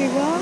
手が